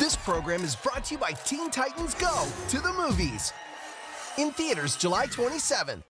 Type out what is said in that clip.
This program is brought to you by Teen Titans Go to the movies. In theaters July 27th.